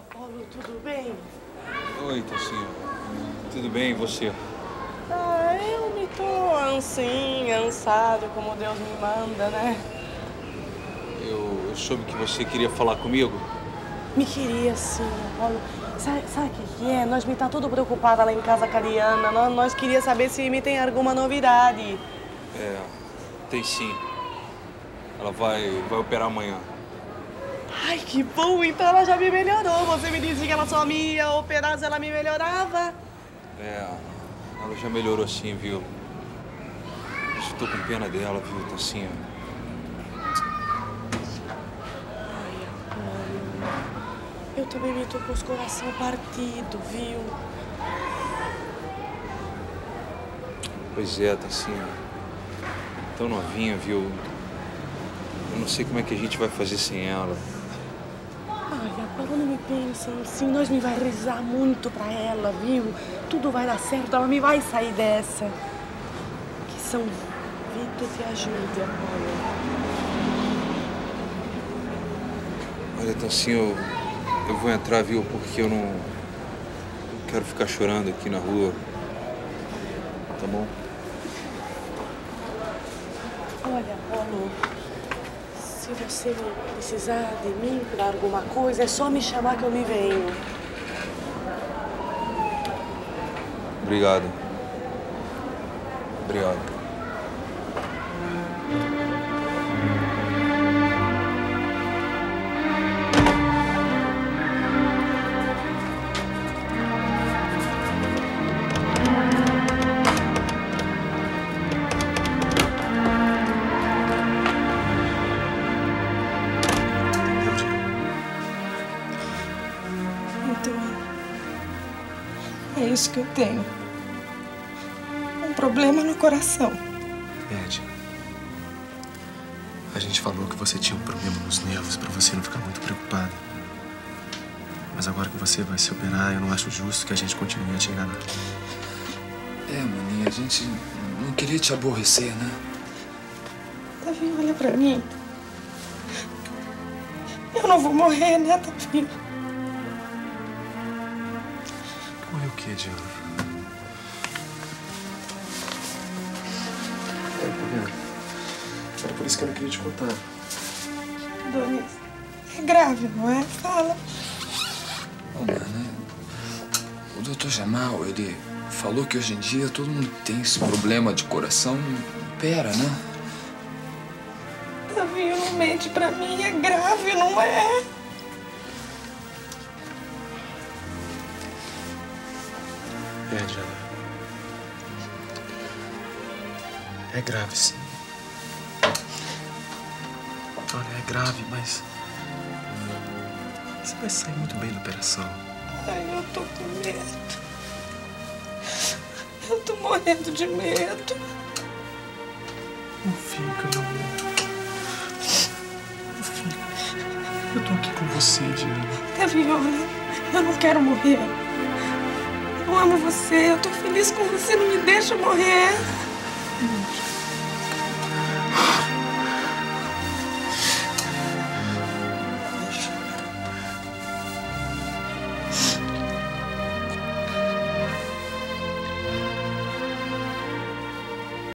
Apolo, tudo bem? Oi, Tocinho. Tudo bem, e você? Ah, eu me tô assim, ansado, como Deus me manda, né? Eu, eu soube que você queria falar comigo. Me queria sim, Apolo. Sabe, sabe o que, que é? Nós me tá tudo preocupada lá em casa com a Ariana. Nós, nós queria saber se me tem alguma novidade. É, tem sim. Ela vai, vai operar amanhã. Ai, que bom! Então ela já me melhorou. Você me disse que ela só me ia operar se ela me melhorava. É, ela já melhorou sim, viu? Mas eu tô com pena dela, viu, Tocinho? Ai, Apolo. Eu também me tô com os coração partido, viu? Pois é, Tocinho. Tão novinha, viu? Eu não sei como é que a gente vai fazer sem ela. Ai, Apolo, não me pensa assim. Nós me vai rezar muito pra ela, viu? Tudo vai dar certo, ela me vai sair dessa. Que São Vito te ajude, Apolo. Olha, Tocinho, eu, eu vou entrar, viu? Porque eu não, não quero ficar chorando aqui na rua. Tá bom? Olha, Apolo, se você precisar de mim pra alguma coisa, é só me chamar que eu me venho. Obrigado. Obrigado. É isso que eu tenho. Um problema no coração. Ed, a gente falou que você tinha um problema nos nervos pra você não ficar muito preocupada. Mas agora que você vai se operar, eu não acho justo que a gente continue a te enganar. É, maninha, a gente não queria te aborrecer, né? Davi, olha pra mim. Eu não vou morrer, né, Davi? Quê, Diana? É, tá vendo? Era por isso que eu não queria te contar. Donis, é grave, não é? Fala. Ô, mana, o doutor Jamal, ele falou que hoje em dia todo mundo tem esse problema de coração. Pera, né? Davi, não mente pra mim, é grave, não é? É, Diana. É grave, sim. Olha, é grave, mas. Você vai sair muito bem da operação. Ai, eu tô com medo. Eu tô morrendo de medo. Não fica, meu amor. Não fica. Eu tô aqui com você, Diana. Davi, olha, eu não quero morrer. Eu amo você, eu tô feliz com você, não me deixa morrer.